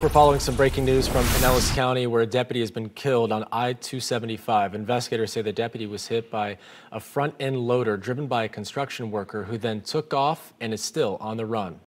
We're following some breaking news from Pinellas County where a deputy has been killed on I-275. Investigators say the deputy was hit by a front-end loader driven by a construction worker who then took off and is still on the run.